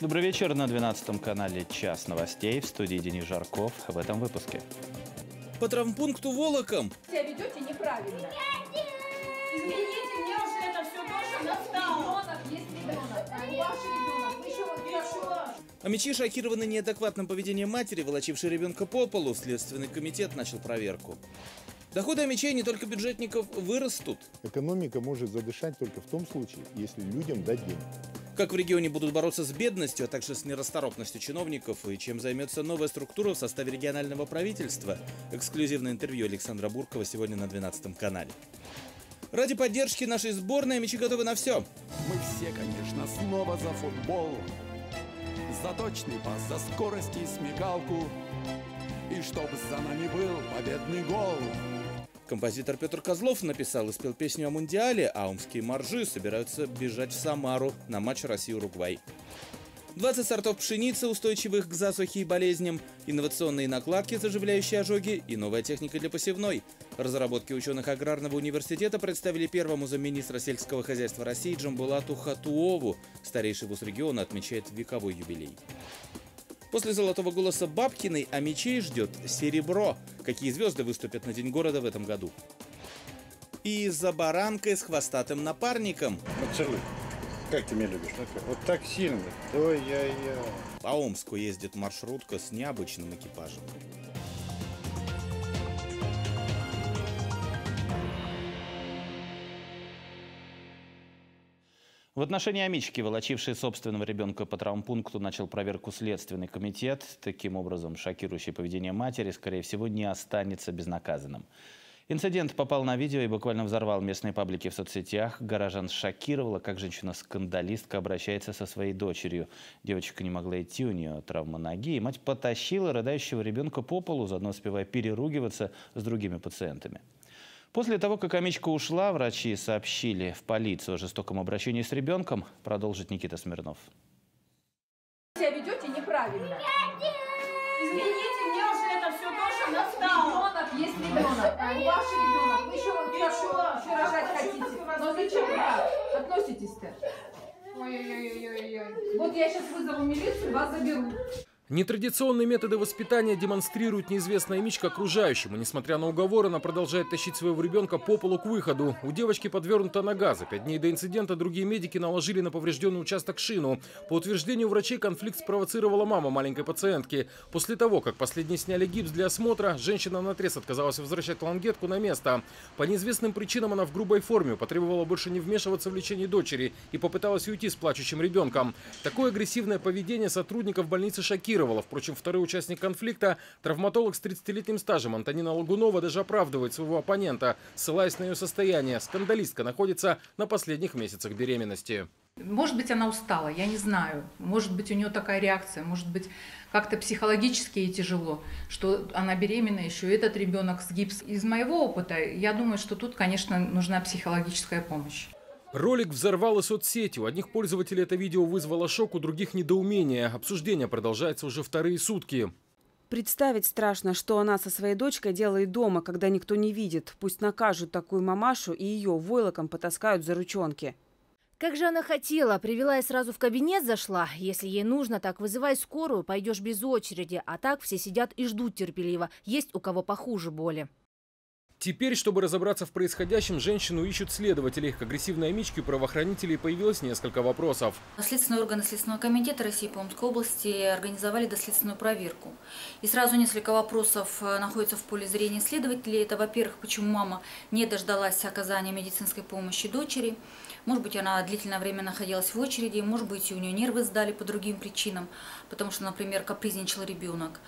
Добрый вечер на 12 канале «Час новостей» в студии Денис Жарков в этом выпуске. По травмпункту Волоком себя ведете неправильно. Извините, мне уже это все тоже достало. Ребенок есть ребенок. А ваш ребенок. Вы еще вот еще. А мечи шокированы неадекватным поведением матери, волочившей ребенка по полу. Следственный комитет начал проверку. Доходы мечей не только бюджетников вырастут. Экономика может задышать только в том случае, если людям дать денег. Как в регионе будут бороться с бедностью, а также с нерасторопностью чиновников и чем займется новая структура в составе регионального правительства. Эксклюзивное интервью Александра Буркова сегодня на 12 канале. Ради поддержки нашей сборной мечи готовы на все. Мы все, конечно, снова за футбол. За точный пас, за скорость и смекалку. И чтоб за нами был победный гол. Композитор Петр Козлов написал и спел песню о Мундиале, а омские моржи собираются бежать в Самару на матч России-Уругвай. 20 сортов пшеницы, устойчивых к засухе и болезням, инновационные накладки, заживляющие ожоги и новая техника для посевной. Разработки ученых Аграрного университета представили первому замминистра сельского хозяйства России Джамбулату Хатуову. Старейший вуз региона отмечает вековой юбилей. После «Золотого голоса» Бабкиной, а мечей ждет «Серебро». Какие звезды выступят на День города в этом году? И за баранкой с хвостатым напарником. Поцелуй. Как ты меня любишь? Вот так, вот так сильно. Ой-яй-яй. По Омску ездит маршрутка с необычным экипажем. В отношении Амички, волочившей собственного ребенка по травмпункту, начал проверку Следственный комитет. Таким образом, шокирующее поведение матери, скорее всего, не останется безнаказанным. Инцидент попал на видео и буквально взорвал местные паблики в соцсетях. Горожан шокировало, как женщина-скандалистка обращается со своей дочерью. Девочка не могла идти, у нее травма ноги, и мать потащила рыдающего ребенка по полу, заодно успевая переругиваться с другими пациентами. После того, как Амичка ушла, врачи сообщили в полицию о жестоком обращении с ребенком. Продолжит Никита Смирнов. Себя ведете неправильно. Извините, мне уже это все тоже достало. Ребенок есть ребенок. А ваш ребенок. Вы еще, еще, еще рожать хотите. Но зачем вы так относитесь-то? Ой-ой-ой-ой-ой. Вот я сейчас вызову милицию, вас заберут. Нетрадиционные методы воспитания демонстрирует неизвестная Мичка окружающим. И несмотря на уговоры, она продолжает тащить своего ребенка по полу к выходу. У девочки подвернута нога. За пять дней до инцидента другие медики наложили на поврежденный участок шину. По утверждению врачей, конфликт спровоцировала мама маленькой пациентки. После того, как последние сняли гипс для осмотра, женщина наотрез отказалась возвращать лангетку на место. По неизвестным причинам она в грубой форме потребовала больше не вмешиваться в лечение дочери и попыталась уйти с плачущим ребенком. Такое агрессивное поведение сотрудников больницы шокировало шокировало. Впрочем, второй участник конфликта, травматолог с 30-летним стажем Антонина Лагунова, даже оправдывает своего оппонента, ссылаясь на ее состояние. Скандалистка находится на последних месяцах беременности. Может быть, она устала, я не знаю. Может быть, у нее такая реакция, может быть, как-то психологически ей тяжело, что она беременна, еще и этот ребенок с гипс. Из моего опыта, я думаю, что тут, конечно, нужна психологическая помощь. Ролик взорвал и соцсети. У одних пользователей это видео вызвало шок, у других недоумение. Обсуждение продолжается уже вторые сутки. Представить страшно, что она со своей дочкой делает дома, когда никто не видит. Пусть накажут такую мамашу и ее войлоком потаскают за ручонки. Как же она хотела, привела и сразу в кабинет зашла. Если ей нужно, так вызывай скорую, пойдешь без очереди. А так все сидят и ждут терпеливо. Есть у кого похуже боли. Теперь, чтобы разобраться в происходящем, женщину ищут следователи. К агрессивной Амичке у правоохранителей появилось несколько вопросов. Следственные органы Следственного комитета России по Омской области организовали доследственную проверку. И сразу несколько вопросов э, находятся в поле зрения следователей. Это, во-первых, почему мама не дождалась оказания медицинской помощи дочери. Может быть, она длительное время находилась в очереди, может быть, у нее нервы сдали по другим причинам, потому что, например, капризничал ребенок.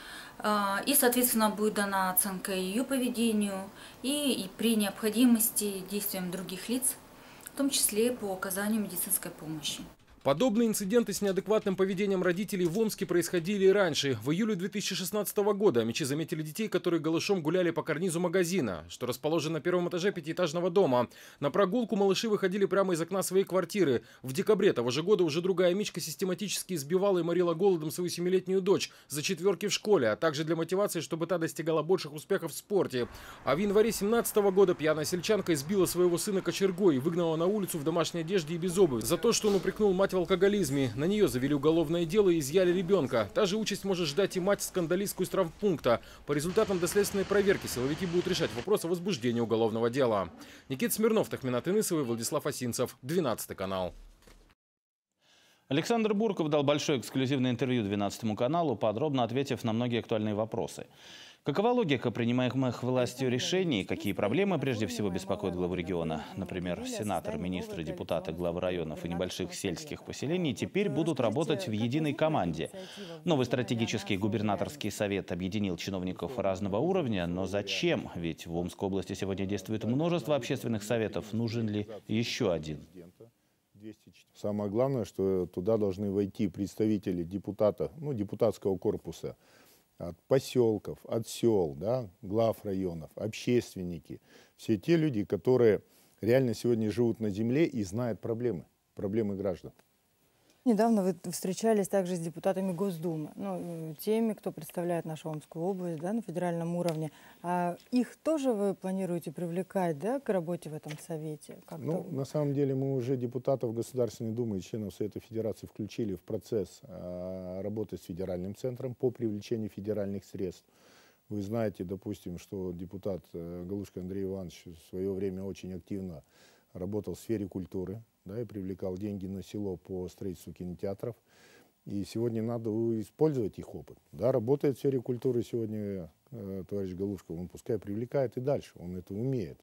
А, и, соответственно, будет дана оценка ее поведению и, и при необходимости действиям других лиц, в том числе по оказанию медицинской помощи. Подобные инциденты с неадекватным поведением родителей в Омске происходили и раньше. В июле 2016 года мечи заметили детей, которые голышом гуляли по карнизу магазина, что расположен на первом этаже пятиэтажного дома. На прогулку малыши выходили прямо из окна своей квартиры. В декабре того же года уже другая Мичка систематически избивала и морила голодом свою семилетнюю дочь за четверки в школе, а также для мотивации, чтобы та достигала больших успехов в спорте. А в январе 2017 года пьяная сельчанка избила своего сына кочергой и выгнала на улицу в домашней одежде и без обуви за то, что он упрекнул мать мать в алкоголизме. На нее завели уголовное дело и изъяли ребенка. Та же участь может ждать и мать-скандалистку из травмпункта. По результатам доследственной проверки силовики будут решать вопрос о возбуждении уголовного дела. Никит Смирнов, Тахминат Инысовый, Владислав Осинцев, 12 канал. Александр Бурков дал большое эксклюзивное интервью 12 каналу, подробно ответив на многие актуальные вопросы. Какова логика принимаемых властью решений? Какие проблемы прежде всего беспокоят главу региона? Например, сенаторы, министры, депутаты, главы районов и небольших сельских поселений теперь будут работать в единой команде. Новый стратегический губернаторский совет объединил чиновников разного уровня, но зачем? Ведь в Омской области сегодня действует множество общественных советов. Нужен ли еще один? Самое главное, что туда должны войти представители депутата, ну, депутатского корпуса, от поселков, от сел, да, глав районов, общественники. Все те люди, которые реально сегодня живут на земле и знают проблемы, проблемы граждан. Недавно вы встречались также с депутатами Госдумы, ну, теми, кто представляет нашу Омскую область да, на федеральном уровне. А их тоже вы планируете привлекать да, к работе в этом совете? Ну, на самом деле мы уже депутатов Государственной Думы и членов Совета Федерации включили в процесс э, работы с федеральным центром по привлечению федеральных средств. Вы знаете, допустим, что депутат э, Галушка Андрей Иванович в свое время очень активно работал в сфере культуры, да, и привлекал деньги на село по строительству кинотеатров. И сегодня надо использовать их опыт. Да, работает в сфере культуры сегодня э, товарищ Галушков, он пускай привлекает и дальше, он это умеет.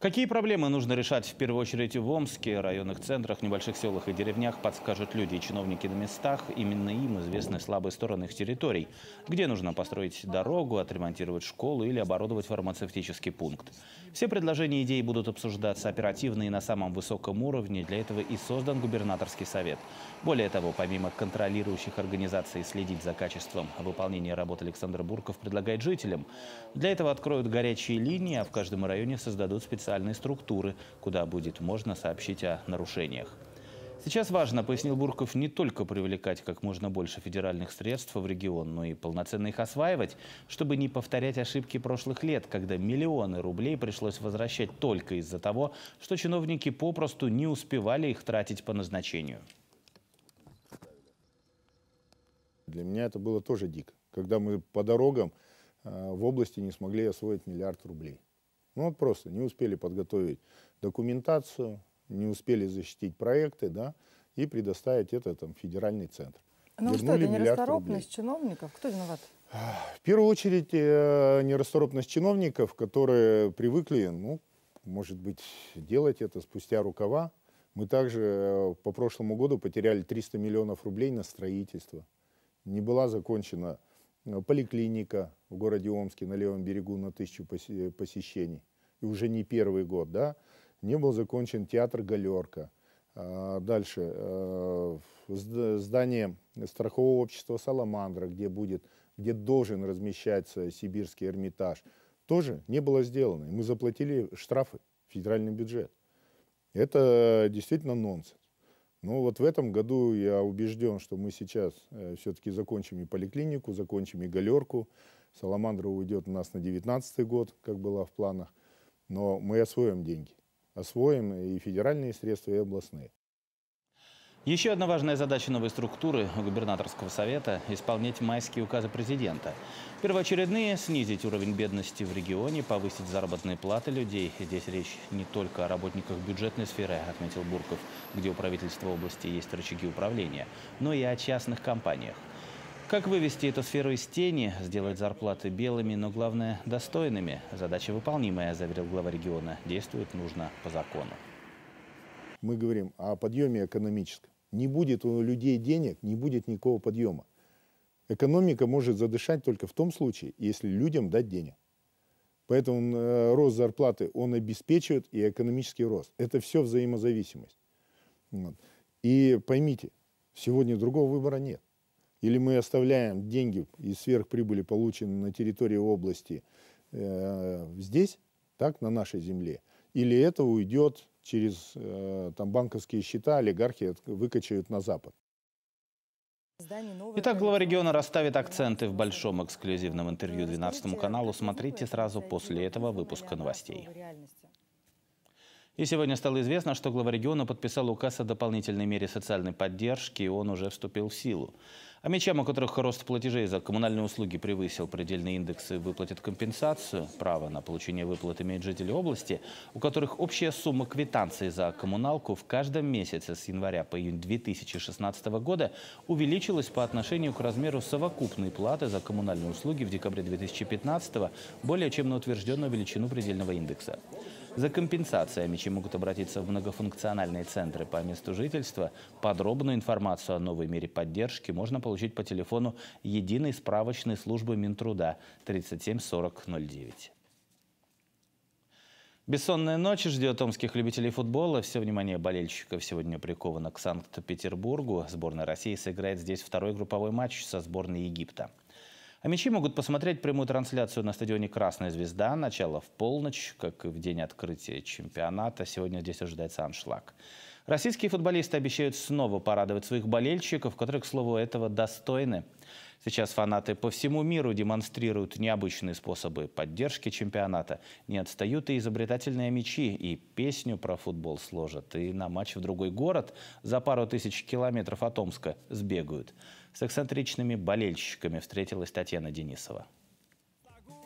Какие проблемы нужно решать в первую очередь в Омске, районных центрах, небольших селах и деревнях, подскажут люди и чиновники на местах. Именно им известны слабые стороны их территорий. Где нужно построить дорогу, отремонтировать школу или оборудовать фармацевтический пункт. Все предложения и идеи будут обсуждаться оперативно и на самом высоком уровне. Для этого и создан губернаторский совет. Более того, помимо контролирующих организаций следить за качеством выполнения работы Александр Бурков предлагает жителям. Для этого откроют горячие линии, а в каждом районе создадут специальные специальные структуры, куда будет можно сообщить о нарушениях. Сейчас важно, пояснил Бурков, не только привлекать как можно больше федеральных средств в регион, но и полноценно их осваивать, чтобы не повторять ошибки прошлых лет, когда миллионы рублей пришлось возвращать только из-за того, что чиновники попросту не успевали их тратить по назначению. Для меня это было тоже дико, когда мы по дорогам э, в области не смогли освоить миллиард рублей. Ну вот просто не успели подготовить документацию, не успели защитить проекты, да, и предоставить это там федеральный центр. Ну что, это нерасторопность чиновников? Кто виноват? В первую очередь э, нерасторопность чиновников, которые привыкли, ну, может быть, делать это спустя рукава. Мы также э, по прошлому году потеряли 300 миллионов рублей на строительство. Не была закончена поликлиника в городе Омске на левом берегу на тысячу посещений. И уже не первый год, да. Не был закончен театр «Галерка». А, дальше. Э, здание страхового общества «Саламандра», где, будет, где должен размещаться сибирский Эрмитаж, тоже не было сделано. Мы заплатили штрафы в федеральный бюджет. Это действительно нонсенс. Ну вот в этом году я убежден, что мы сейчас э, все-таки закончим и поликлинику, закончим и галерку. Саламандра уйдет у нас на 2019 год, как было в планах. Но мы освоим деньги. Освоим и федеральные средства, и областные. Еще одна важная задача новой структуры губернаторского совета – исполнять майские указы президента. Первоочередные – снизить уровень бедности в регионе, повысить заработные платы людей. Здесь речь не только о работниках бюджетной сферы, отметил Бурков, где у правительства области есть рычаги управления, но и о частных компаниях. Как вывести эту сферу из тени, сделать зарплаты белыми, но главное – достойными? Задача выполнимая, заверил глава региона. Действовать нужно по закону. Мы говорим о подъеме экономическом не будет у людей денег, не будет никакого подъема. Экономика может задышать только в том случае, если людям дать денег. Поэтому э, рост зарплаты, он обеспечивает и экономический рост. Это все взаимозависимость. Вот. И поймите, сегодня другого выбора нет. Или мы оставляем деньги из сверхприбыли, полученные на территории области, э, здесь, так, на нашей земле, или это уйдет через э, там, банковские счета олигархи выкачают на Запад. Итак, глава региона расставит акценты в большом эксклюзивном интервью 12 каналу. Смотрите сразу после этого выпуска новостей. И сегодня стало известно, что глава региона подписал указ о дополнительной мере социальной поддержки, и он уже вступил в силу. А мечам, у которых рост платежей за коммунальные услуги превысил предельные индексы, выплатят компенсацию. Право на получение выплат имеют жители области, у которых общая сумма квитанций за коммуналку в каждом месяце с января по июнь 2016 года увеличилась по отношению к размеру совокупной платы за коммунальные услуги в декабре 2015 более чем на утвержденную величину предельного индекса. За компенсациями, чем могут обратиться в многофункциональные центры по месту жительства. Подробную информацию о новой мере поддержки можно получить по телефону единой справочной службы Минтруда 37 40 09. Бессонная ночь ждет томских любителей футбола. Все внимание болельщиков сегодня приковано к Санкт-Петербургу. Сборная России сыграет здесь второй групповой матч со сборной Египта. А мячи могут посмотреть прямую трансляцию на стадионе «Красная звезда». Начало в полночь, как и в день открытия чемпионата. Сегодня здесь ожидается аншлаг. Российские футболисты обещают снова порадовать своих болельщиков, которые, к слову, этого достойны. Сейчас фанаты по всему миру демонстрируют необычные способы поддержки чемпионата. Не отстают и изобретательные мячи, и песню про футбол сложат, и на матч в другой город за пару тысяч километров от Омска сбегают. С эксцентричными болельщиками встретилась Татьяна Денисова.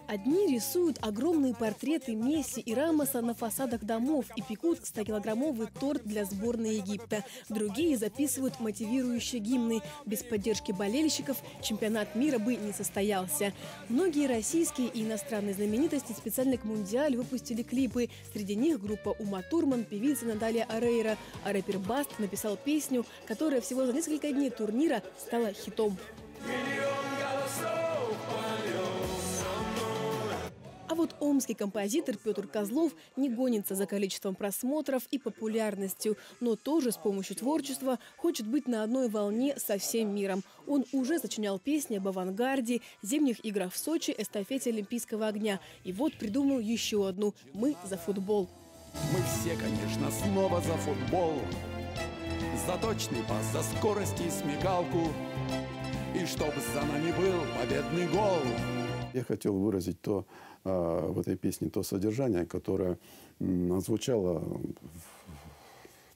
Одни рисуют огромные портреты Месси и Рамоса на фасадах домов и пекут 100-килограммовый торт для сборной Египта. Другие записывают мотивирующие гимны. Без поддержки болельщиков чемпионат мира бы не состоялся. Многие российские и иностранные знаменитости специально к Мундиалю выпустили клипы. Среди них группа Ума Турман, певица Наталья Арейра. А рэпер Баст написал песню, которая всего за несколько дней турнира стала хитом. Миллион а вот омский композитор Петр Козлов не гонится за количеством просмотров и популярностью, но тоже с помощью творчества хочет быть на одной волне со всем миром. Он уже сочинял песни об авангарде, зимних играх в Сочи, эстафете Олимпийского огня. И вот придумал еще одну «Мы за футбол». Мы все, конечно, снова за футбол. За точный пас, за скорость и смекалку. И чтоб за нами был победный гол. Я хотел выразить то, а, в этой песне то содержание, которое звучало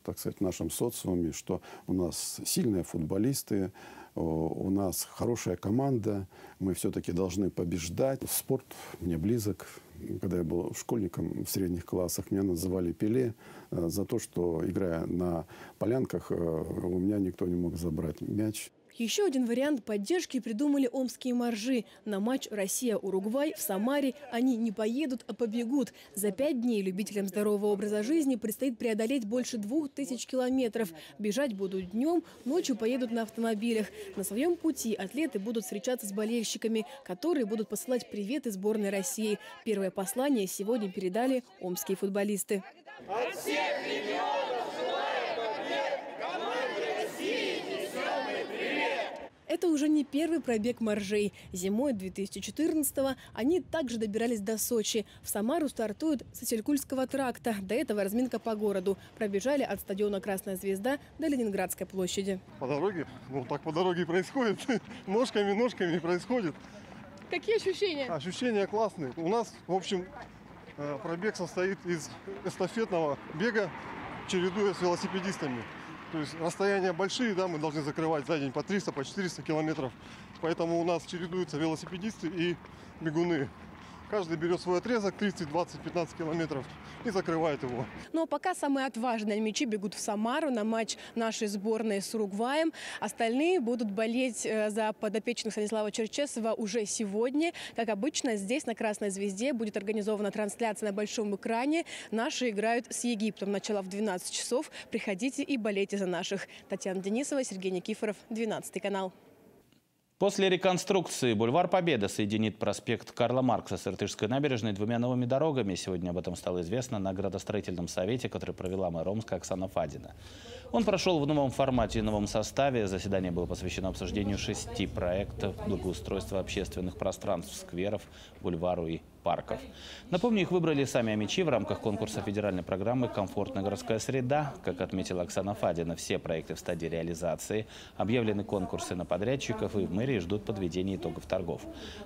так сказать, в нашем социуме, что у нас сильные футболисты, у нас хорошая команда, мы все-таки должны побеждать. Спорт мне близок. Когда я был школьником в средних классах, меня называли Пеле а, за то, что, играя на полянках, а, у меня никто не мог забрать мяч. Еще один вариант поддержки придумали омские моржи. На матч Россия-Уругвай в Самаре они не поедут, а побегут. За пять дней любителям здорового образа жизни предстоит преодолеть больше двух тысяч километров. Бежать будут днем, ночью поедут на автомобилях. На своем пути атлеты будут встречаться с болельщиками, которые будут посылать приветы сборной России. Первое послание сегодня передали омские футболисты. От всех регионов Это уже не первый пробег моржей. Зимой 2014-го они также добирались до Сочи. В Самару стартуют с Исилькульского тракта. До этого разминка по городу. Пробежали от стадиона «Красная звезда» до Ленинградской площади. По дороге? Ну, так по дороге происходит. Ножками, ножками происходит. Какие ощущения? Ощущения классные. У нас, в общем, э, пробег состоит из эстафетного бега, чередуя с велосипедистами. То есть расстояния большие, да, мы должны закрывать за день по 300, по 400 километров. Поэтому у нас чередуются велосипедисты и бегуны. Каждый берет свой отрезок 30, 20, 15 километров и закрывает его. Но пока самые отважные мячи бегут в Самару на матч нашей сборной с Уругваем. Остальные будут болеть э, за подопечных Станислава Черчесова уже сегодня. Как обычно, здесь на Красной Звезде будет организована трансляция на большом экране. Наши играют с Египтом. Начало в 12 часов. Приходите и болейте за наших. Татьяна Денисова, Сергей Никифоров, 12 канал. После реконструкции бульвар Победы соединит проспект Карла Маркса с Иртышской набережной двумя новыми дорогами. Сегодня об этом стало известно на градостроительном совете, который провела мэр Омска Оксана Фадина. Он прошел в новом формате и новом составе. Заседание было посвящено обсуждению шести проектов благоустройства общественных пространств, скверов, бульвару и парков. Напомню, их выбрали сами амичи в рамках конкурса федеральной программы «Комфортная городская среда». Как отметила Оксана Фадина, все проекты в стадии реализации. Объявлены конкурсы на подрядчиков и в мэрии ждут подведения итогов торгов.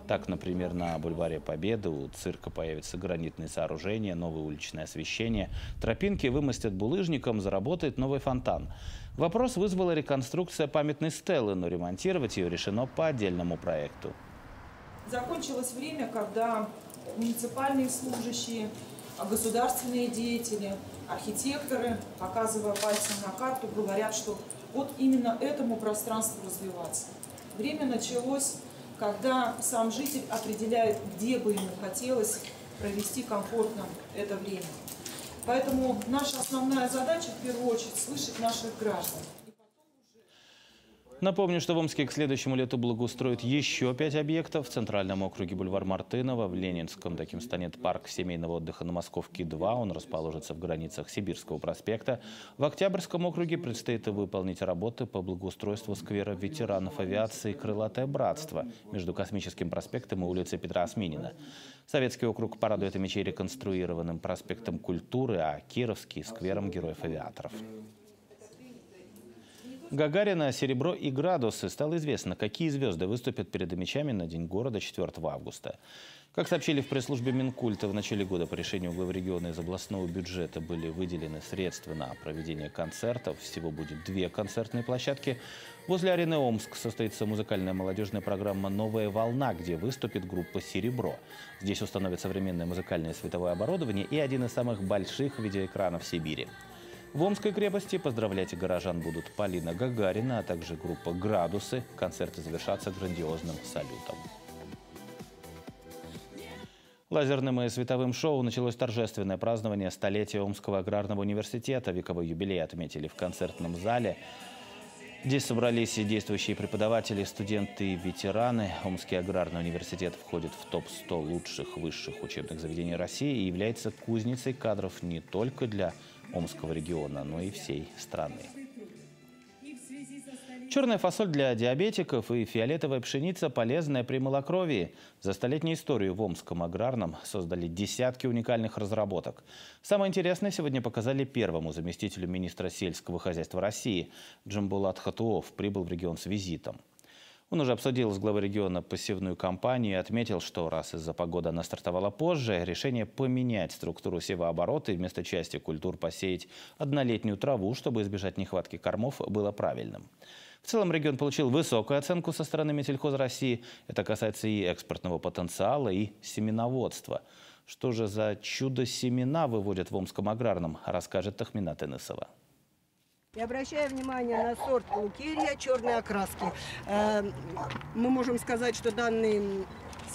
Так, например, на бульваре Победы у цирка появятся гранитные сооружения, новое уличное освещение. Тропинки вымостят булыжником, заработает новый фонтан. Вопрос вызвала реконструкция памятной стелы, но ремонтировать ее решено по отдельному проекту. Закончилось время, когда муниципальные служащие, государственные деятели, архитекторы, показывая пальцем на карту, говорят, что вот именно этому пространству развиваться. Время началось, когда сам житель определяет, где бы ему хотелось провести комфортно это время. Поэтому наша основная задача, в первую очередь, слышать наших граждан. Напомню, что в Омске к следующему лету благоустроят еще пять объектов. В Центральном округе бульвар Мартынова, в Ленинском таким станет парк семейного отдыха на Московке-2. Он расположится в границах Сибирского проспекта. В Октябрьском округе предстоит выполнить работы по благоустройству сквера ветеранов авиации «Крылатое братство» между Космическим проспектом и улицей Петра Осминина. Советский округ порадует мечей реконструированным проспектом культуры, а Кировский – сквером героев-авиаторов. Гагарина, Серебро и Градусы стало известно, какие звезды выступят перед мечами на День города 4 августа. Как сообщили в пресс-службе Минкульта, в начале года по решению главы региона из областного бюджета были выделены средства на проведение концертов. Всего будет две концертные площадки. Возле арены Омск состоится музыкальная молодежная программа «Новая волна», где выступит группа «Серебро». Здесь установят современное музыкальное световое оборудование и один из самых больших видеоэкранов Сибири. В Омской крепости поздравлять горожан будут Полина Гагарина, а также группа «Градусы». Концерты завершатся грандиозным салютом. Лазерным и световым шоу началось торжественное празднование столетия Омского аграрного университета. Вековой юбилей отметили в концертном зале. Здесь собрались и действующие преподаватели, студенты и ветераны. Омский аграрный университет входит в топ-100 лучших высших учебных заведений России и является кузницей кадров не только для Омского региона, но и всей страны. Черная фасоль для диабетиков и фиолетовая пшеница полезная при малокровии. За столетнюю историю в Омском аграрном создали десятки уникальных разработок. Самое интересное сегодня показали первому заместителю министра сельского хозяйства России. Джамбулат Хатуов прибыл в регион с визитом. Он уже обсудил с главой региона посевную кампанию и отметил, что раз из-за погоды она стартовала позже, решение поменять структуру севооборота и вместо части культур посеять однолетнюю траву, чтобы избежать нехватки кормов, было правильным. В целом регион получил высокую оценку со стороны Метельхоз России. Это касается и экспортного потенциала, и семеноводства. Что же за чудо-семена выводят в Омском аграрном, расскажет Тахмина Тенысова. И обращая внимание на сорт лукерия черной окраски, э, мы можем сказать, что данные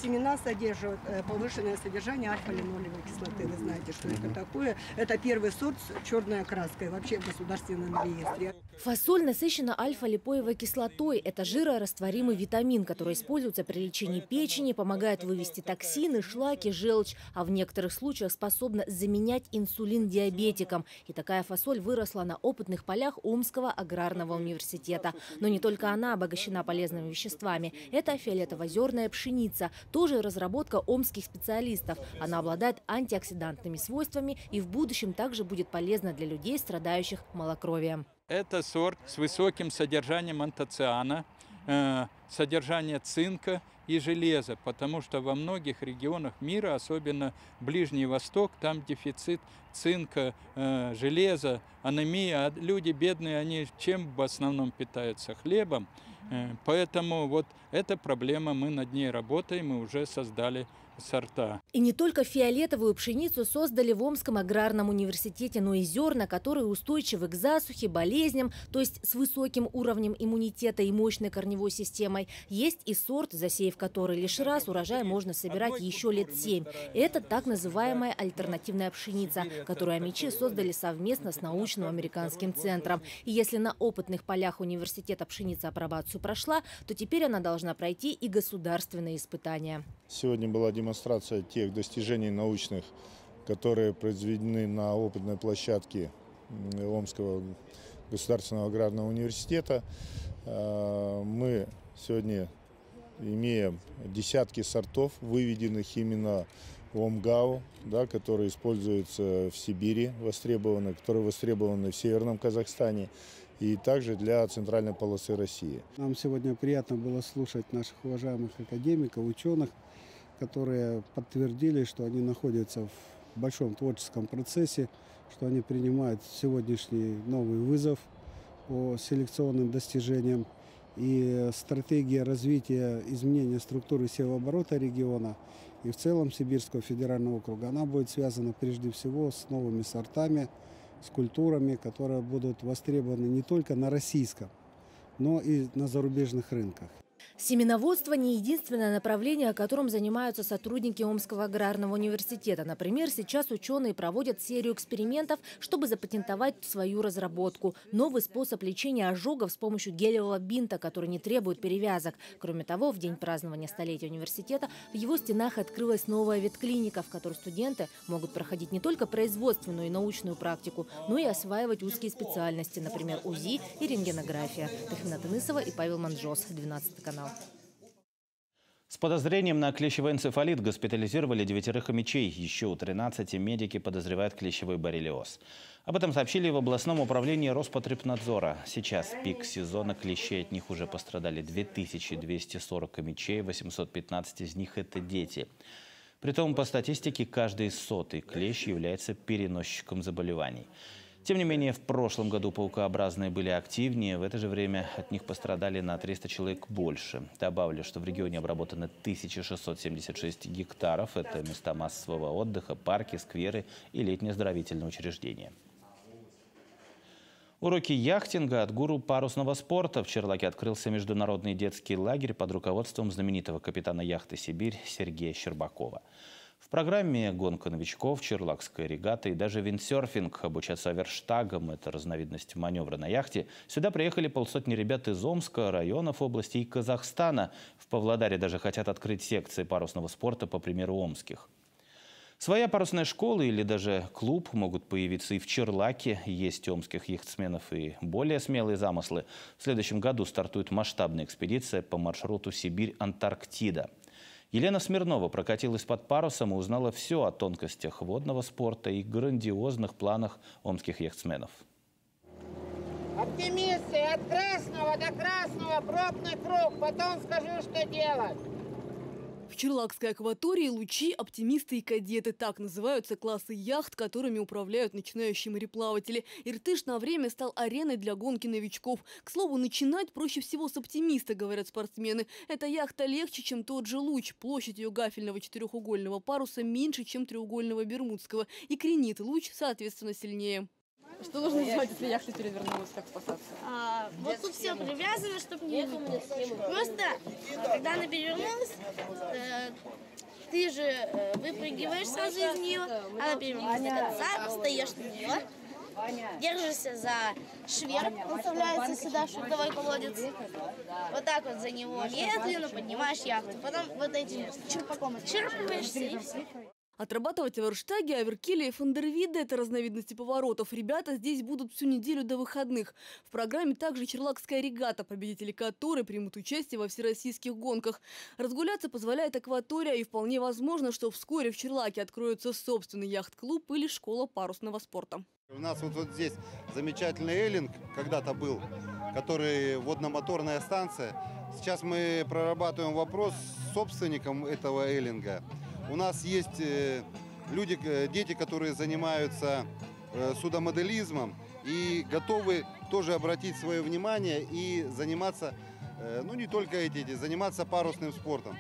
семена содержат э, повышенное содержание альфа-линолевой кислоты. Вы знаете, что это такое. Это первый сорт с черной окраской вообще в государственном реестре. Фасоль насыщена альфа-липоевой кислотой. Это жирорастворимый витамин, который используется при лечении печени, помогает вывести токсины, шлаки, желчь, а в некоторых случаях способна заменять инсулин диабетикам. И такая фасоль выросла на опытных полях Омского аграрного университета. Но не только она обогащена полезными веществами. Это фиолетово-зерная пшеница, тоже разработка омских специалистов. Она обладает антиоксидантными свойствами и в будущем также будет полезна для людей, страдающих малокровием. Это сорт с высоким содержанием антоциана, э, содержание цинка и железа, потому что во многих регионах мира, особенно Ближний Восток, там дефицит цинка, э, железа, анемия. А люди бедные, они чем в основном питаются? Хлебом. Э, поэтому вот эта проблема, мы над ней работаем и уже создали сорта. И не только фиолетовую пшеницу создали в Омском аграрном университете, но и зерна, которые устойчивы к засухе, болезням, то есть с высоким уровнем иммунитета и мощной корневой системой. Есть и сорт, засеяв который лишь раз, урожай можно собирать еще лет семь. Это так называемая альтернативная пшеница, которую амичи создали совместно с научным американским центром. И если на опытных полях университета пшеница апробацию прошла, то теперь она должна пройти и государственные испытания. Сегодня была демонстрация тех достижений научных, которые произведены на опытной площадке Омского Государственного аграрного университета. Э, мы сегодня имеем десятки сортов, выведенных именно в ОМГАУ, да, которые используются в Сибири, востребованы, которые востребованы в Северном Казахстане и также для центральной полосы России. Нам сегодня приятно было слушать наших уважаемых академиков, ученых, которые подтвердили, что они находятся в большом творческом процессе, что они принимают сегодняшний новый вызов по селекционным достижениям. И стратегия развития изменения структуры севооборота региона и в целом Сибирского федерального округа, она будет связана прежде всего с новыми сортами, с культурами, которые будут востребованы не только на российском, но и на зарубежных рынках. Семеноводство не единственное направление, которым занимаются сотрудники Омского аграрного университета. Например, сейчас ученые проводят серию экспериментов, чтобы запатентовать свою разработку. Новый способ лечения ожогов с помощью гелевого бинта, который не требует перевязок. Кроме того, в день празднования столетия университета в его стенах открылась новая ветклиника, в которой студенты могут проходить не только производственную и научную практику, но и осваивать узкие специальности, например, УЗИ и рентгенография. Тахмина Тынысова и Павел Манжос, 12 канал. С подозрением на клещевой энцефалит госпитализировали девятерых хомячей. Еще у 13 медики подозревают клещевой боррелиоз. Об этом сообщили в областном управлении Роспотребнадзора. Сейчас пик сезона клещей от них уже пострадали 2240 хомячей, 815 из них – это дети. Притом, по статистике, каждый сотый клещ является переносчиком заболеваний. Тем не менее, в прошлом году паукообразные были активнее. В это же время от них пострадали на 300 человек больше. Добавлю, что в регионе обработано 1676 гектаров. Это места массового отдыха, парки, скверы и летние оздоровительные учреждения. Уроки яхтинга от гуру парусного спорта. В Черлаке открылся международный детский лагерь под руководством знаменитого капитана яхты «Сибирь» Сергея Щербакова. В программе гонка новичков, черлакская регата и даже виндсерфинг. Обучаться аверштагам – это разновидность маневра на яхте. Сюда приехали полсотни ребят из Омска, районов области и Казахстана. В Павлодаре даже хотят открыть секции парусного спорта по примеру омских. Своя парусная школа или даже клуб могут появиться и в Черлаке. Есть омских яхтсменов и более смелые замыслы. В следующем году стартует масштабная экспедиция по маршруту Сибирь-Антарктида. Елена Смирнова прокатилась под парусом и узнала все о тонкостях водного спорта и грандиозных планах омских яхтсменов. Оптимисты, от красного до красного пробный круг, потом скажу, что делать. В Черлакской акватории лучи, оптимисты и кадеты. Так называются классы яхт, которыми управляют начинающие мореплаватели. Иртыш на время стал ареной для гонки новичков. К слову, начинать проще всего с оптимиста, говорят спортсмены. Эта яхта легче, чем тот же луч. Площадь ее гафельного четырехугольного паруса меньше, чем треугольного бермудского. И кренит луч, соответственно, сильнее. Что нужно делать, если яхта перевернулась? Как спасаться? А, вот тут все привязано, чтобы не Просто, когда она перевернулась, э, ты же э, выпрыгиваешь сразу из нее, она перевернулась до конца, встаешь на нее, держишься за шверк, наставляется сюда шутовой колодец. Вот так вот за него медленно поднимаешь яхту. Потом вот этим черпаком отчерпываешься и все. Отрабатывать оверштаги, аверкили и фандервиды – это разновидности поворотов. Ребята здесь будут всю неделю до выходных. В программе также черлакская регата, победители которой примут участие во всероссийских гонках. Разгуляться позволяет акватория и вполне возможно, что вскоре в Черлаке откроется собственный яхт-клуб или школа парусного спорта. У нас вот, вот здесь замечательный эллинг когда-то был, который водно-моторная станция. Сейчас мы прорабатываем вопрос с собственником этого эллинга – у нас есть э, люди, э, дети, которые занимаются э, судомоделизмом и готовы тоже обратить свое внимание и заниматься, ну не только эти, заниматься парусным спортом.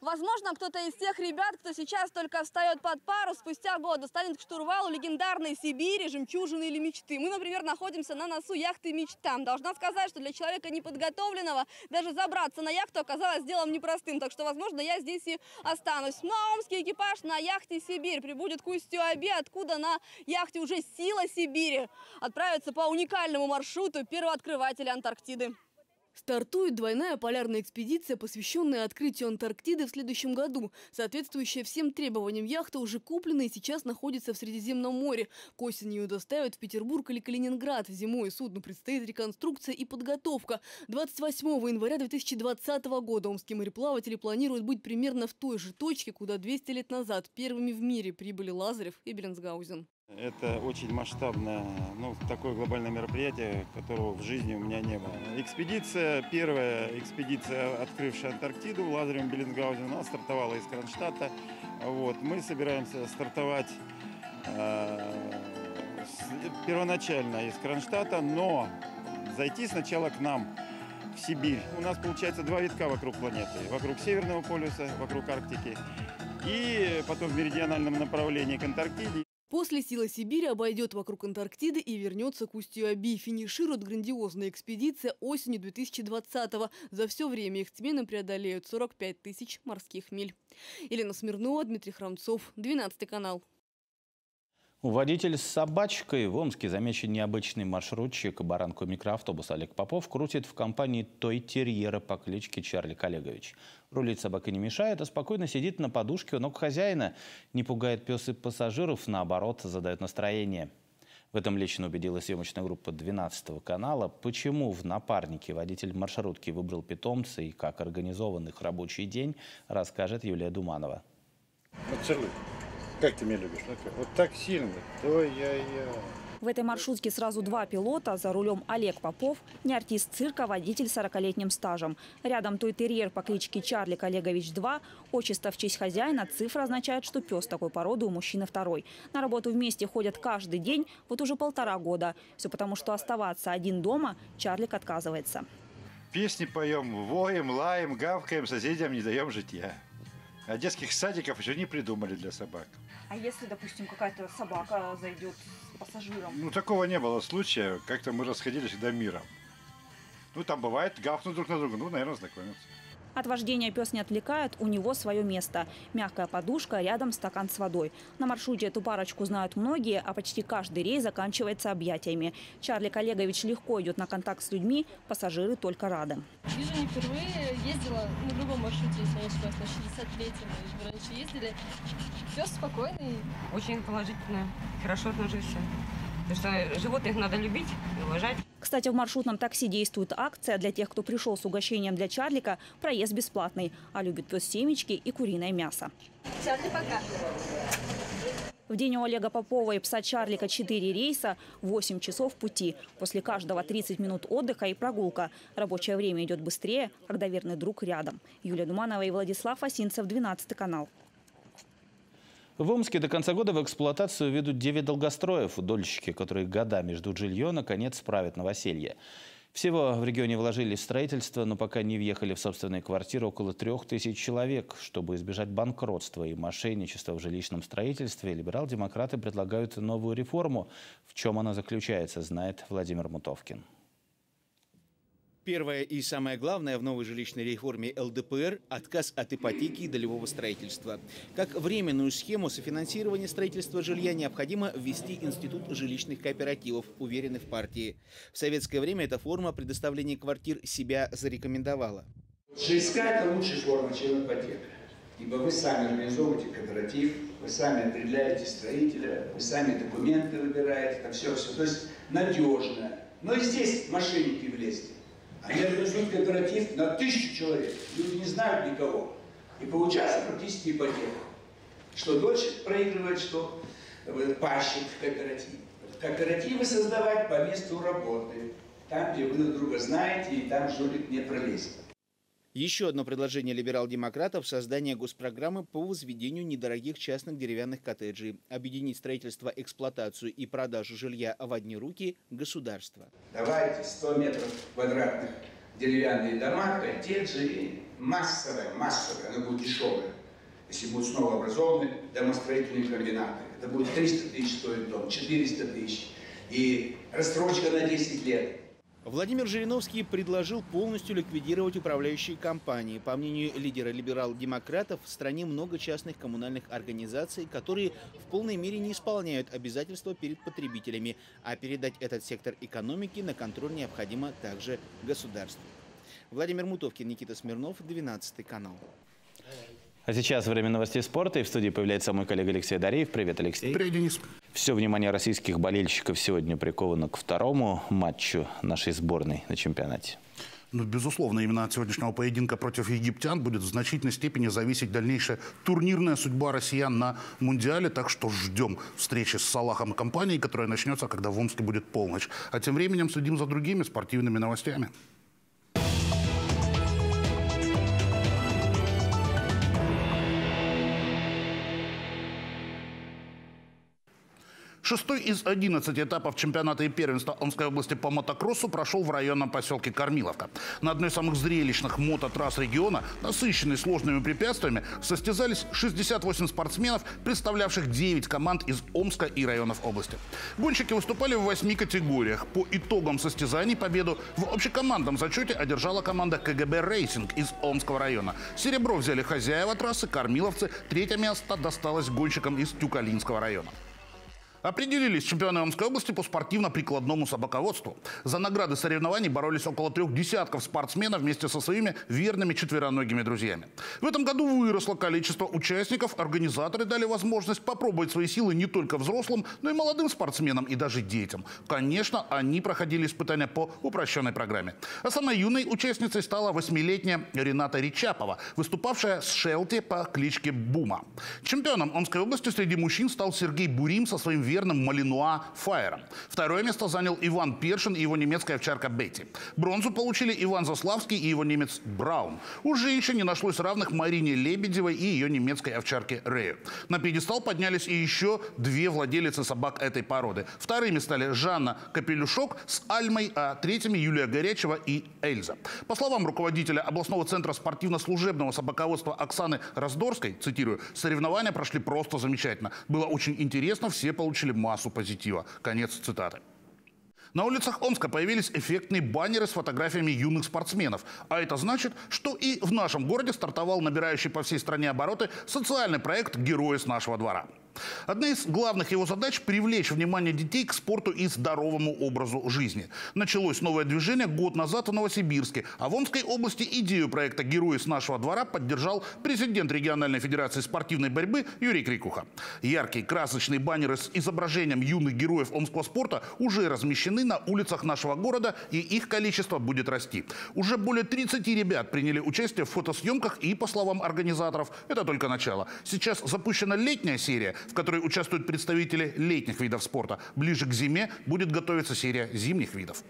Возможно, кто-то из тех ребят, кто сейчас только встает под пару, спустя годы станет к штурвалу легендарной Сибири, жемчужины или мечты. Мы, например, находимся на носу яхты «Мечта». Должна сказать, что для человека неподготовленного даже забраться на яхту оказалось делом непростым. Так что, возможно, я здесь и останусь. Ну а омский экипаж на яхте «Сибирь» прибудет к устью Оби, откуда на яхте уже «Сила Сибири» отправится по уникальному маршруту первооткрывателя Антарктиды. Стартует двойная полярная экспедиция, посвященная открытию Антарктиды в следующем году. Соответствующая всем требованиям яхта уже куплена и сейчас находится в Средиземном море. К осени ее доставят в Петербург или Калининград. Зимой судну предстоит реконструкция и подготовка. 28 января 2020 года омские мореплаватели планируют быть примерно в той же точке, куда 200 лет назад первыми в мире прибыли Лазарев и Беренсгаузен. Это очень масштабное, ну, такое глобальное мероприятие, которого в жизни у меня не было. Экспедиция, первая экспедиция, открывшая Антарктиду, Лазарем Беллингаузен, она стартовала из Кронштадта. Вот. Мы собираемся стартовать э, с, первоначально из Кронштадта, но зайти сначала к нам в Сибирь. У нас получается два витка вокруг планеты. Вокруг Северного полюса, вокруг Арктики. И потом в меридиональном направлении к Антарктиде. После «Сила Сибири» обойдет вокруг Антарктиды и вернется к Устью-Аби. Финиширует грандиозная экспедиция осенью 2020-го. За все время их смены преодолеют 45 тысяч морских миль. Елена Смирнова, Дмитрий Храмцов, 12 канал. Водитель с собачкой в Омске замечен необычный маршрутчик. Баранку микроавтобуса Олег Попов крутит в компании той терьера по кличке Чарли Коллегович. Рулить собака не мешает, а спокойно сидит на подушке у ног хозяина. Не пугает пес и пассажиров, наоборот, задает настроение. В этом лично убедилась съемочная группа 12 канала. Почему в напарнике водитель маршрутки выбрал питомца и как организован их рабочий день, расскажет Юлия Думанова. Чарли, как ты меня любишь? Вот так сильно. Ой-яй-яй. В этой маршрутке сразу два пилота. За рулем Олег Попов, не артист цирка, водитель с 40-летним стажем. Рядом той-терьер по кличке Чарли Коллегович-2. Отчество в честь хозяина. Цифра означает, что пес такой породы у мужчины второй. На работу вместе ходят каждый день, вот уже полтора года. Все потому, что оставаться один дома Чарлик отказывается. Песни поем, воем, лаем, гавкаем, соседям не даем житья. А детских садиков еще не придумали для собак. А если, допустим, какая-то собака зайдет с пассажиром? Ну, такого не было случая. Как-то мы расходились всегда миром. Ну, там бывает, гавкнут друг на друга. Ну, наверное, знакомятся. От вождения пес не отвлекает, у него свое место. Мягкая подушка, рядом стакан с водой. На маршруте эту парочку знают многие, а почти каждый рейс заканчивается объятиями. Чарли Коллегович легко идет на контакт с людьми, пассажиры только рады. Вижу не впервые, ездила на любом маршруте, если не ошибаюсь, на 63-м мы раньше ездили. Пес спокойный. Очень положительно, хорошо относишься. Потому что животных надо любить и уважать. Кстати, в маршрутном такси действует акция для тех, кто пришел с угощением для Чарлика. Проезд бесплатный. А любит пес семечки и куриное мясо. Чарли, пока. В день у Олега Попова и пса Чарлика 4 рейса, 8 часов пути. После каждого 30 минут отдыха и прогулка. Рабочее время идет быстрее, когда верный друг рядом. Юлия Думанова и Владислав Осинцев, 12 канал. В Омске до конца года в эксплуатацию ведут 9 долгостроев. Дольщики, которые годами ждут жилье, наконец справят новоселье. Всего в регионе вложили в строительство, но пока не въехали в собственные квартиры около трех тысяч человек. Чтобы избежать банкротства и мошенничества в жилищном строительстве, либерал-демократы предлагают новую реформу. В чем она заключается, знает Владимир Мутовкин. Первое и самое главное в новой жилищной реформе ЛДПР – отказ от ипотеки и долевого строительства. Как временную схему софинансирования строительства жилья необходимо ввести институт жилищных кооперативов, уверены в партии. В советское время эта форма предоставления квартир себя зарекомендовала. ЖСК – это лучшая форма, чем ипотека. Ибо вы сами организовываете кооператив, вы сами определяете строителя, вы сами документы выбираете, это все, все. То есть надежно. Но и здесь мошенники влезли. Они организуют кооператив на тысячу человек. Люди не знают никого. И получается практически ипотека. Что дочь проигрывает, что пащик в кооперативе. Кооперативы создавать по месту работы. Там, где вы друг друга знаете, и там жулик не пролезет. Еще одно предложение либерал-демократов – создание госпрограммы по возведению недорогих частных деревянных коттеджей, объединить строительство, эксплуатацию и продажу жилья в одни руки государства. Давайте 100 метров квадратных деревянные дома, коттеджи, и массовая, массовая, она будет дешевая. Если будут снова образованы домостроительные комбинаты, это будет 300 тысяч стоить дом, 400 тысяч. И рассрочка на 10 лет. Владимир Жириновский предложил полностью ликвидировать управляющие компании. По мнению лидера либерал-демократов, в стране много частных коммунальных организаций, которые в полной мере не исполняют обязательства перед потребителями, а передать этот сектор экономики на контроль необходимо также государству. Владимир Мутовкин, Никита Смирнов, 12 канал. А сейчас время новостей спорта. И в студии появляется мой коллега Алексей Дареев. Привет, Алексей. Привет, Денис. Все внимание российских болельщиков сегодня приковано к второму матчу нашей сборной на чемпионате. Ну, безусловно, именно от сегодняшнего поединка против египтян будет в значительной степени зависеть дальнейшая турнирная судьба россиян на Мундиале. Так что ждем встречи с Салахом и компанией, которая начнется, когда в Омске будет полночь. А тем временем следим за другими спортивными новостями. Шестой из 11 этапов чемпионата и первенства Омской области по мотокроссу прошел в районном поселке Кормиловка. На одной из самых зрелищных мототрасс региона, насыщенной сложными препятствиями, состязались 68 спортсменов, представлявших 9 команд из Омска и районов области. Гонщики выступали в 8 категориях. По итогам состязаний победу в общекомандном зачете одержала команда КГБ «Рейсинг» из Омского района. Серебро взяли хозяева трассы, кормиловцы. Третье место досталось гонщикам из Тюкалинского района. Определились чемпионы Омской области по спортивно-прикладному собаководству. За награды соревнований боролись около трех десятков спортсменов вместе со своими верными четвероногими друзьями. В этом году выросло количество участников. Организаторы дали возможность попробовать свои силы не только взрослым, но и молодым спортсменам и даже детям. Конечно, они проходили испытания по упрощенной программе. А самой юной участницей стала восьмилетняя Рената Ричапова, выступавшая с Шелти по кличке Бума. Чемпионом Омской области среди мужчин стал Сергей Бурим со своим верным Малинуа Фаером. Второе место занял Иван Першин и его немецкая овчарка Бетти. Бронзу получили Иван Заславский и его немец Браун. У женщин не нашлось равных Марине Лебедевой и ее немецкой овчарке Рэю. На пьедестал поднялись и еще две владелицы собак этой породы. Вторыми стали Жанна Капелюшок с Альмой, а третьими Юлия Горячева и Эльза. По словам руководителя областного центра спортивно-служебного собаководства Оксаны Раздорской, цитирую, соревнования прошли просто замечательно. Было очень интересно, все получили получили массу позитива. Конец цитаты. На улицах Омска появились эффектные баннеры с фотографиями юных спортсменов. А это значит, что и в нашем городе стартовал набирающий по всей стране обороты социальный проект «Герои с нашего двора». Одна из главных его задач – привлечь внимание детей к спорту и здоровому образу жизни. Началось новое движение год назад в Новосибирске, а в Омской области идею проекта «Герои с нашего двора» поддержал президент региональной федерации спортивной борьбы Юрий Крикуха. Яркие красочные баннеры с изображением юных героев омского спорта уже размещены на улицах нашего города, и их количество будет расти. Уже более 30 ребят приняли участие в фотосъемках, и, по словам организаторов, это только начало. Сейчас запущена летняя серия, в которой участвуют представители летних видов спорта. Ближе к зиме будет готовиться серия зимних видов.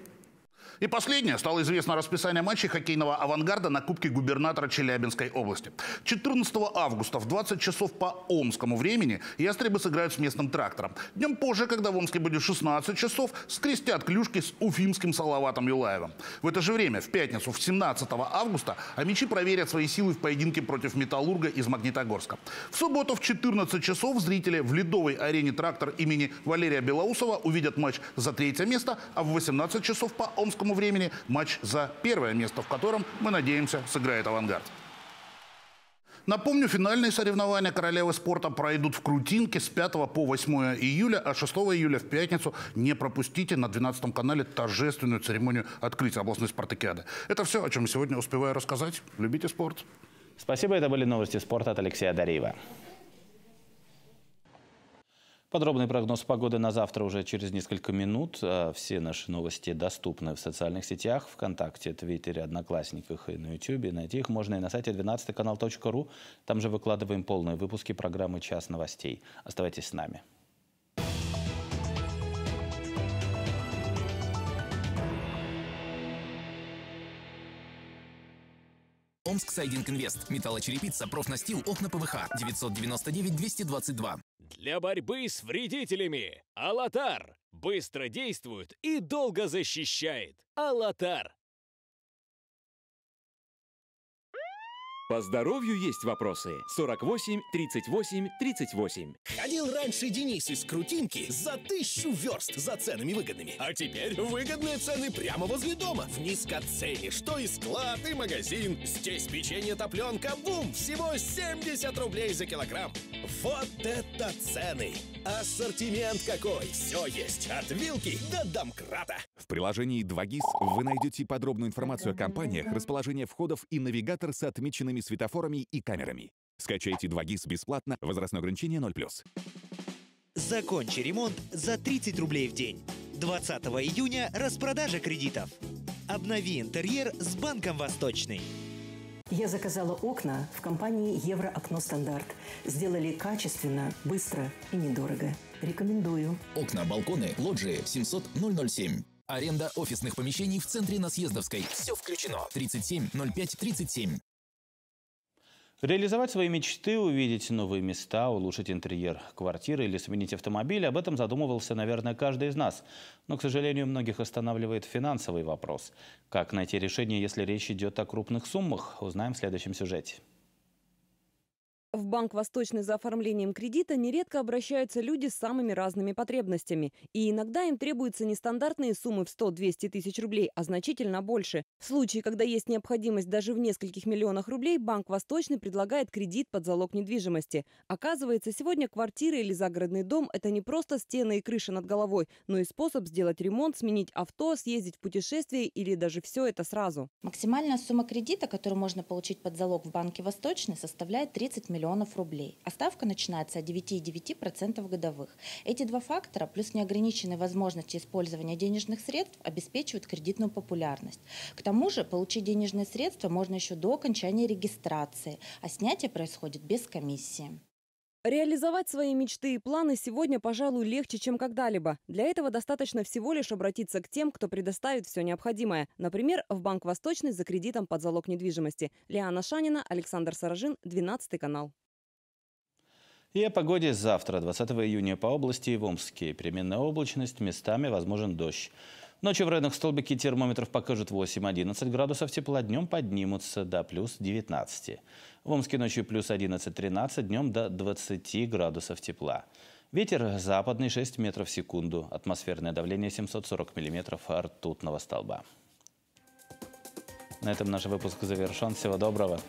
И последнее. Стало известно расписание матчей хоккейного авангарда на Кубке губернатора Челябинской области. 14 августа в 20 часов по омскому времени ястребы сыграют с местным трактором. Днем позже, когда в Омске будет 16 часов, скрестят клюшки с уфимским Салаватом Юлаевым. В это же время, в пятницу, в 17 августа, амичи проверят свои силы в поединке против Металлурга из Магнитогорска. В субботу в 14 часов зрители в ледовой арене «Трактор» имени Валерия Белоусова увидят матч за третье место, а в 18 часов по омскому московскому времени матч за первое место, в котором, мы надеемся, сыграет «Авангард». Напомню, финальные соревнования королевы спорта пройдут в Крутинке с 5 по 8 июля, а 6 июля в пятницу не пропустите на 12 канале торжественную церемонию открытия областной спартакиады. Это все, о чем сегодня успеваю рассказать. Любите спорт. Спасибо. Это были новости спорта от Алексея Дареева. Подробный прогноз погоды на завтра уже через несколько минут. А все наши новости доступны в социальных сетях, ВКонтакте, Твиттере, Одноклассниках и на Ютьюбе. Найти их можно и на сайте 12канал.ру. Там же выкладываем полные выпуски программы «Час новостей». Оставайтесь с нами. Омск Сайдинг Инвест. Металлочерепица, профнастил, окна ПВХ. 999-222. Для борьбы с вредителями. Алатар. Быстро действует и долго защищает. Алатар. По здоровью есть вопросы. 48 38 38. Ходил раньше Денис из Крутинки за тысячу верст за ценами выгодными. А теперь выгодные цены прямо возле дома. В низкоцене, что и склад, и магазин. Здесь печенье топленка бум! Всего 70 рублей за килограмм. Вот это цены! Ассортимент какой! Все есть от вилки до домкрата. В приложении 2GIS вы найдете подробную информацию о компаниях, расположение входов и навигатор с отмеченными светофорами и камерами. Скачайте 2GIS бесплатно, возрастное ограничение 0+. Закончи ремонт за 30 рублей в день. 20 июня распродажа кредитов. Обнови интерьер с Банком Восточный. Я заказала окна в компании Евроокно Стандарт. Сделали качественно, быстро и недорого. Рекомендую. Окна, балконы, лоджии 700 007. Аренда офисных помещений в центре на Съездовской. Все включено. 37 05 37. Реализовать свои мечты, увидеть новые места, улучшить интерьер квартиры или сменить автомобиль – об этом задумывался, наверное, каждый из нас. Но, к сожалению, многих останавливает финансовый вопрос. Как найти решение, если речь идет о крупных суммах, узнаем в следующем сюжете. В Банк Восточный за оформлением кредита нередко обращаются люди с самыми разными потребностями. И иногда им требуются не стандартные суммы в 100-200 тысяч рублей, а значительно больше. В случае, когда есть необходимость даже в нескольких миллионах рублей, Банк Восточный предлагает кредит под залог недвижимости. Оказывается, сегодня квартира или загородный дом – это не просто стены и крыша над головой, но и способ сделать ремонт, сменить авто, съездить в путешествие или даже все это сразу. Максимальная сумма кредита, которую можно получить под залог в Банке Восточный, составляет 30 миллионов миллионов рублей, а ставка начинается от 9,9% годовых. Эти два фактора плюс неограниченные возможности использования денежных средств обеспечивают кредитную популярность. К тому же получить денежные средства можно еще до окончания регистрации, а снятие происходит без комиссии. Реализовать свои мечты и планы сегодня, пожалуй, легче, чем когда-либо. Для этого достаточно всего лишь обратиться к тем, кто предоставит все необходимое. Например, в Банк Восточный за кредитом под залог недвижимости. Лиана Шанина, Александр Саражин, 12 канал. И о погоде завтра, 20 июня, по области и в Омске. Переменная облачность, местами возможен дождь. Ночью в районах столбики термометров покажут 8-11 градусов тепла, днем поднимутся до плюс 19. В Омске ночью плюс 11-13, днем до 20 градусов тепла. Ветер западный 6 метров в секунду, атмосферное давление 740 миллиметров ртутного столба. На этом наш выпуск завершен. Всего доброго.